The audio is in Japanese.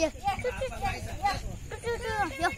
Ya. Ya. Ya.